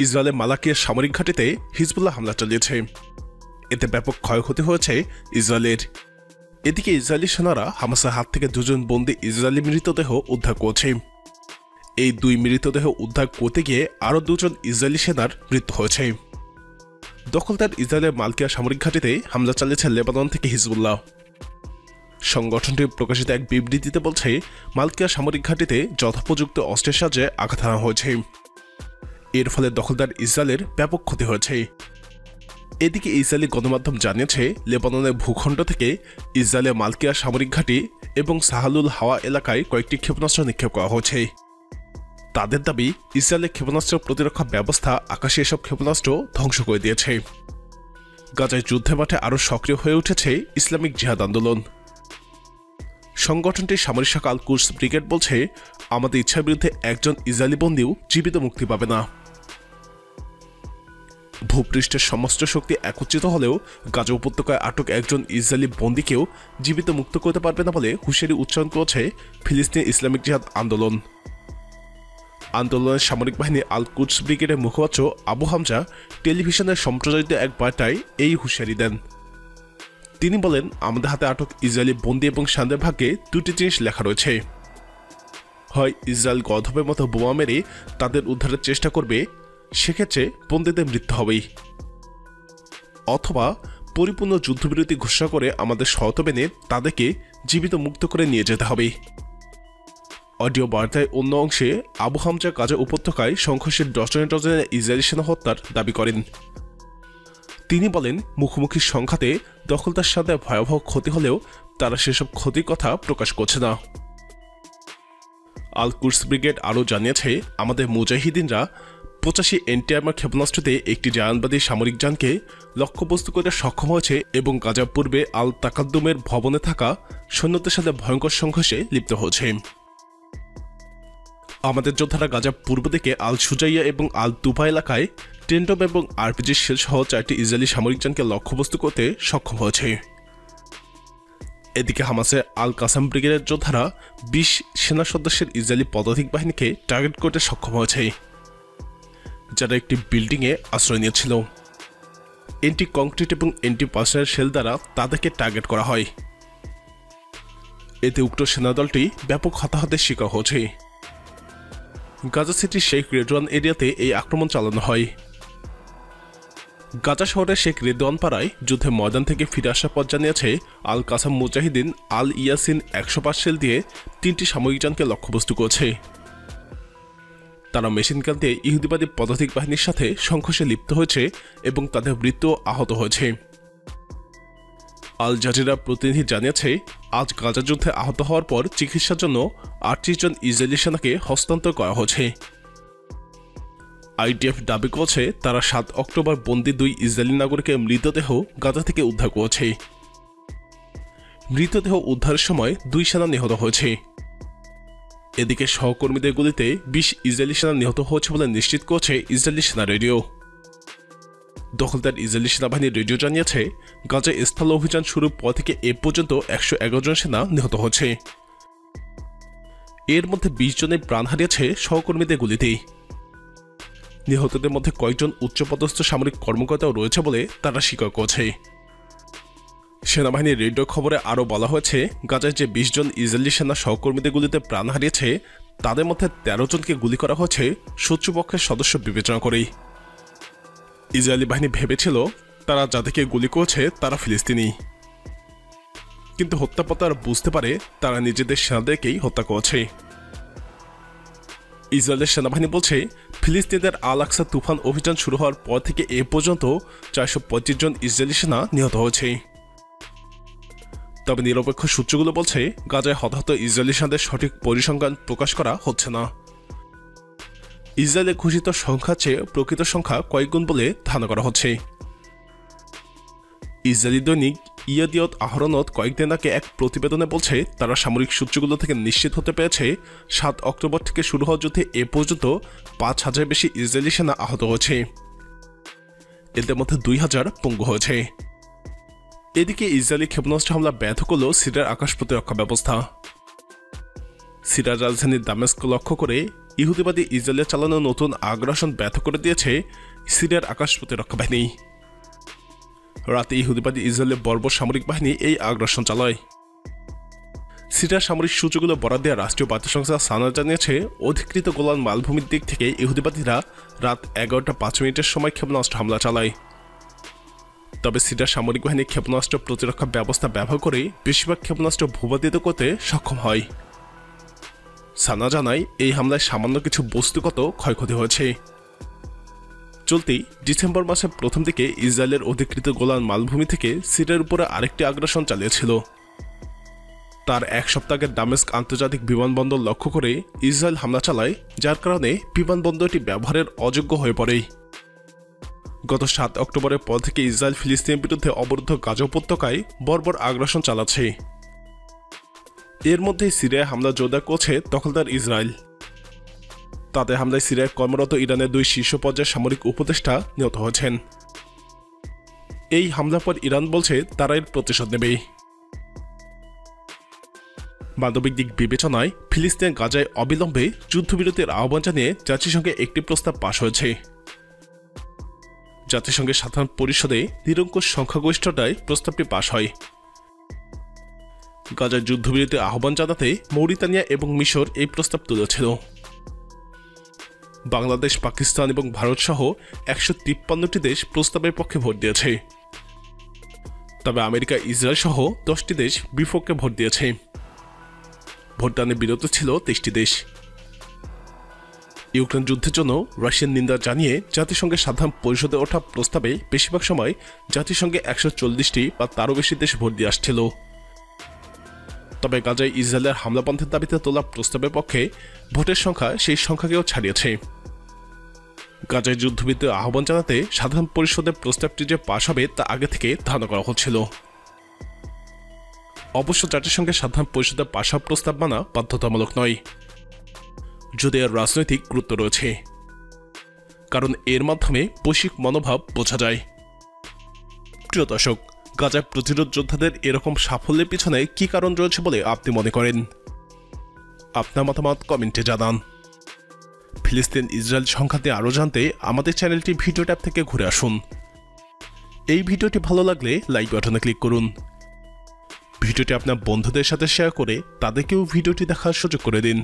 ইসরায়েলের মালাকিয়ার সামরিক ঘাঁটিতে হিজবুল্লাহ হামলা চালিয়েছে। এতে ব্যাপক ক্ষয়ক্ষতি হয়েছে ইসরায়েলের। এদিকে ইসরায়েলি সেনারা হামাসের হাত থেকে দুজন বন্দী ইসরায়েলি মৃতদেহ উদ্ধার করছে। এই দুই মৃতদেহ উদ্ধার করতে গিয়ে আরও দুজন ইসরায়েলি সেনার মৃত্যু হয়েছে। দখলদার ইসরায়েলের মালকিয়া সামরিক ঘাঁটিতে হামলা চালিয়েছে লেবানন থেকে হিজবুল্লাহ। সংগঠনটি প্রকাশিত এক বিবৃতিতে বলছে, মালকিয়া সামরিক ঘাঁটিতে যথোপযুক্ত অস্ত্রের সাহায্যে আঘাত হানা হয়েছে। এর ফলে দখলদার ইসরায়েলের ব্যাপক ক্ষতি হয়েছে। এদিকে ইসরায়েলি গণমাধ্যম জানিয়েছে, লেবাননের ভূখণ্ড থেকে ইসরায়েলের মালকিয়া সামরিক ঘাঁটি এবং সাহালুল হাওয়া এলাকায় কয়েকটি ক্ষেপণাস্ত্র নিক্ষেপ করা হয়েছে। তাদের দাবি, ইসরায়েলের ক্ষেপণাস্ত্র প্রতিরক্ষা ব্যবস্থা আকাশে এসব ক্ষেপণাস্ত্র ধ্বংস করে দিয়েছে। গাজায় যুদ্ধের মাঠে আরও সক্রিয় হয়ে উঠেছে ইসলামিক জিহাদ আন্দোলন। সংগঠনটির সামরিক শাখা আল কুর্স ব্রিগেড বলছে, আমাদের ইচ্ছার বিরুদ্ধে একজন ইসরায়েলি বন্দিও জীবিত মুক্তি পাবে না। ভূপৃষ্ঠের সমস্ত শক্তি একত্রিত হলেও গাজা উপত্যকায় আটক একজন ইসরায়েলি বন্দীকেও জীবিত মুক্ত করতে পারবে না বলে হুঁশিয়ারি উচ্চারণ করেছে ফিলিস্তিন ইসলামিক জিহাদ আন্দোলন। আন্দোলনের সামরিক বাহিনী আল কুচ ব্রিগেডের মুখপাত্র আবু হামজা টেলিভিশনের সম্প্রচারিত এক বার্তায় এই হুঁশিয়ারি দেন। তিনি বলেন, আমাদের হাতে আটক ইসরায়েলি বন্দি এবং সান্দের ভাগ্যে দুটি জিনিস লেখা রয়েছে। হয়, ইসরায়েল গধবের মতো বোমা মেরে তাদের উদ্ধারের চেষ্টা করবে, সেক্ষেত্রে বন্দীদের মৃত্যু হবেই। অথবা, পরিপূর্ণ যুদ্ধবিরতি ঘোষণা করে আমাদের মেনে তাদেরকে জীবিত মুক্ত করে নিয়ে যেতে হবে। অডিও বার্তায় অন্য অংশে আবু হামজা গাজা উপত্যকায় সংঘর্ষের ডজনে ডজনে ইসরায়েলি সেনা হত্যার দাবি করেন। তিনি বলেন, মুখোমুখি সংঘাতে দখলদার সাথে ভয়াবহ ক্ষতি হলেও তারা সেসব ক্ষতির কথা প্রকাশ করছে না। আলকুর্স ব্রিগেড আরও জানিয়েছে, আমাদের মুজাহিদিনরা পঁচাশি এন্টি আর্মার ক্ষেপণাস্ত্রতে একটি জায়ানবাদী সামরিক যানকে লক্ষ্যবস্তু করতে সক্ষম হয়েছে এবং গাজা পূর্বে আল তাকাদ্দুমের ভবনে থাকা সৈন্যদের সাথে ভয়ঙ্কর সংঘর্ষে লিপ্ত হয়েছে। আমাদের যোদ্ধারা গাজা পূর্ব দিকে আল সুজাইয়া এবং আল তুফা এলাকায় টেন্টম এবং আরপিজি শেল সহ চারটি ইসরায়েলি সামরিক যানকে লক্ষ্যবস্তু করতে সক্ষম হয়েছে। এদিকে হামাসে আল কাসাম ব্রিগেডের যোদ্ধারা বিশ সেনা সদস্যের ইসরায়েলি পদাতিক বাহিনীকে টার্গেট করতে সক্ষম হয়েছে, যারা একটি বিল্ডিংয়ে আশ্রয় নিয়েছিল। এন্টি কংক্রিট এবং এন্টি পার্সোনাল শেল দ্বারা তাদেরকে টার্গেট করা হয়। এতে উক্ত সেনাদলটি ব্যাপক হতাহতের শিকার হয়েছে। গাজা সিটির শেখ রেডওয়ান এরিয়াতে এই আক্রমণ চালানো হয়। গাজা শহরের শেখ রেদওয়ান পাড়ায় যুদ্ধের ময়দান থেকে ফিরে আসার পর জানিয়েছে আল কাসাম মুজাহিদিন আল ইয়াসিন একশো পাঁচ সেল দিয়ে তিনটি সামরিক যানকে লক্ষ্যবস্তু করেছে। তারা মেশিন দিয়ে ইহুদিবাদী পদাতিক বাহিনীর সাথে সংঘর্ষে লিপ্ত হয়েছে এবং তাদের মৃত্যু আহত হয়েছে। আল জাজিরা প্রতিনিধি জানিয়েছে, আজ গাজা যুদ্ধে আহত হওয়ার পর চিকিৎসার জন্য আটত্রিশ জন ইসরায়েলি সেনাকে হস্তান্তর করা হয়েছে। আইডিএফ দাবি করছে, তারা সাত অক্টোবর বন্দি দুই ইসরায়েলি নাগরিকের মৃতদেহ গাজা থেকে উদ্ধার করেছে। মৃতদেহ উদ্ধারের সময় দুই সেনা নিহত হয়েছে। এদিকে সহকর্মীদের গুলিতে বিশ ইসরায়েলি সেনা নিহত হয়েছে বলে নিশ্চিত করছে ইসরায়েলি সেনা রেডিও। দখলদার ইসরায়েলি সেনাবাহিনীর রেডিও জানিয়েছে গাজায় স্থল অভিযান শুরুর পর থেকে এ পর্যন্ত একশো এগারো জন সেনা নিহত হয়েছে। এর মধ্যে বিশ জনের প্রাণ হারিয়েছে সহকর্মীদের গুলিতেই নিহতদের মধ্যে কয়েকজন উচ্চপদস্থ সামরিক কর্মকর্তাও রয়েছে বলে তারা স্বীকার করছে। সেনাবাহিনীর রেডিও খবরে আরও বলা হয়েছে, গাজায় যে বিশ জন ইসরায়েলি সেনা সহকর্মীদের গুলিতে প্রাণ হারিয়েছে, তাদের মধ্যে তেরো জনকে গুলি করা হয়েছে, শত্রুপক্ষের সদস্য বিবেচনা করেই। ইসরায়েলি বাহিনী ভেবেছিল তারা যাদেরকে গুলি করেছে তারা ফিলিস্তিনি। কিন্তু হত্যাপতার বুঝতে পারে তারা নিজেদের সেনাদেরকেই হত্যা করেছে। ইসরায়েলের সেনাবাহিনী বলছে, ফিলিস্তিনদের আল আকসা তুফান অভিযান শুরু হওয়ার পর থেকে এ পর্যন্ত চারশো পঁচিশ জন ইসরায়েলি সেনা নিহত হয়েছে। তবে নিরপেক্ষ সূত্রগুলো বলছে, গাজায় হতাহত ইসরায়েলি সেনাদের সঠিক পরিসংখ্যান প্রকাশ করা হচ্ছে না। ইসরায়েলের ঘোষিত সংখ্যা চেয়ে প্রকৃত সংখ্যা কয়েকগুণ বলে ধারণা করা হচ্ছে। ইসরায়েলি দৈনিক ইয়াদিয়ত আহরণত কয়েকদিন আগে এক প্রতিবেদনে বলছে, তারা সামরিক সূত্রগুলো থেকে নিশ্চিত হতে পেরেছে, সাত অক্টোবর থেকে শুরু হওয়া যুদ্ধে এ পর্যন্ত পাঁচ হাজার বেশি ইসরায়েলি সেনা আহত হয়েছে। এদের মধ্যে দুই হাজার পঙ্গু হয়েছে। এদিকে ইসরায়েলি ক্ষেপণাস্ত্র হামলা ব্যর্থ করল সিরিয়ার আকাশ প্রতিরক্ষা ব্যবস্থা। সিরিয়ার রাজধানী দামেস্ক লক্ষ্য করে ইহুদিবাদী ইসরায়েলের চালানো নতুন আগ্রাসন ব্যর্থ করে দিয়েছে সিরিয়ার আকাশ প্রতিরক্ষা বাহিনী। রাতে ইহুদিবাদী ইসরায়েলের বর্বর সামরিক বাহিনী এই আগ্রাসন চালায়। সিরিয়ার সামরিক সূচগুলো বরাদ দেওয়া রাষ্ট্রীয় বার্তা সংস্থা সানা জানিয়েছে, অধিকৃত গোলান মালভূমির দিক থেকে ইহুদিবাদীরা রাত এগারোটা পাঁচ মিনিটের সময় ক্ষেপণাস্ত্র হামলা চালায়। তবে সিরিয়ার সামরিক বাহিনী ক্ষেপণাস্ত্র প্রতিরক্ষা ব্যবস্থা ব্যবহার করে বেশিরভাগ ক্ষেপণাস্ত্র ভূপাতিত করতে সক্ষম হয়। সানা জানায়, এই হামলায় সামান্য কিছু বস্তুগত ক্ষয়ক্ষতি হয়েছে। চলতি ডিসেম্বর মাসের প্রথম দিকে ইসরায়েলের অধিকৃত গোলান মালভূমি থেকে সিরিয়ার উপরে আরেকটি আগ্রাসন চালিয়েছিল। তার এক সপ্তাহের দামেস্ক আন্তর্জাতিক বিমানবন্দর লক্ষ্য করে ইসরায়েল হামলা চালায়, যার কারণে বিমানবন্দরটি ব্যবহারের অযোগ্য হয়ে পড়ে। গত সাত অক্টোবরের পর থেকে ইসরায়েল ফিলিস্তিনের বিরুদ্ধে অবরুদ্ধ গাজা উপত্যকায় বর্বর আগ্রাসন চালাচ্ছে। এর মধ্যে সিরিয়ায় হামলা জোরদার করছে দখলদার ইসরায়েল। তাতে হামলায় সিরিয়ায় কর্মরত ইরানের দুই শীর্ষ পর্যায়ের সামরিক উপদেষ্টা নিহত হয়েছেন। এই হামলার পর ইরান বলছে তারা এর প্রতিশোধ নেবে। মানবিক দিক বিবেচনায় ফিলিস্তিন গাজায় অবিলম্বে যুদ্ধবিরতির আহ্বান জানিয়ে জাতিসংঘে একটি প্রস্তাব পাশ হয়েছে। জাতিসংঘের সাধারণ পরিষদে নিরঙ্কুশ সংখ্যাগরিষ্ঠতায় প্রস্তাবটি পাশ হয়। গাজার যুদ্ধবিরতি আহ্বান জানাতে মৌরিতানিয়া এবং মিশর এই প্রস্তাব তুলেছিল। বাংলাদেশ, পাকিস্তান এবং ভারত সহ একশো তিপ্পান্নটি দেশ প্রস্তাবের পক্ষে ভোট দিয়েছে। তবে আমেরিকা, ইসরায়েল সহ দশটি দেশ বিপক্ষে ভোট দিয়েছে। ভোটদানে বিরত ছিল তেইশটি দেশ। ইউক্রেন যুদ্ধের জন্য রাশিয়ান নিন্দা জানিয়ে জাতিসংঘের সাধারণ পরিষদে ওঠা প্রস্তাবে বেশিরভাগ সময় জাতিসংঘে একশো চল্লিশটি বা তারও বেশি দেশ ভোট দিয়ে আসছিল। তবে গাজায় ইসরায়েলের হামলাপন্থের দাবিতে তোলা প্রস্তাবের পক্ষে ভোটের সংখ্যা সেই সংখ্যাকেও ছাড়িয়েছে। গাজায় যুদ্ধবিদ্যে আহ্বান জানাতে সাধারণ পরিষদের প্রস্তাবটি যে পাশ হবে তা আগে থেকে ধারণা করা হচ্ছিল। অবশ্য জাতিসংঘের সাধারণ পরিষদের পাশ প্রস্তাব মানা বাধ্যতামূলক নয়। যদি এর রাজনৈতিক গুরুত্ব রয়েছে। কারণ এর মাধ্যমে বৈশ্বিক মনোভাব বোঝা যায়। প্রিয় দর্শক গাজায় প্রতিরোধ যোদ্ধাদের এরকম সাফল্যের পিছনে কি কারণ রয়েছে বলে আপনি মনে করেন? আপনার মতামত কমেন্টে জানান। ফিলিস্তিন ইসরায়েল সংখ্যাতে আরও জানতে আমাদের চ্যানেলটি ভিডিও ট্যাব থেকে ঘুরে আসুন। এই ভিডিওটি ভালো লাগলে লাইক বাটনে ক্লিক করুন। ভিডিওটি আপনার বন্ধুদের সাথে শেয়ার করে তাদেরকেও ভিডিওটি দেখার সুযোগ করে দিন।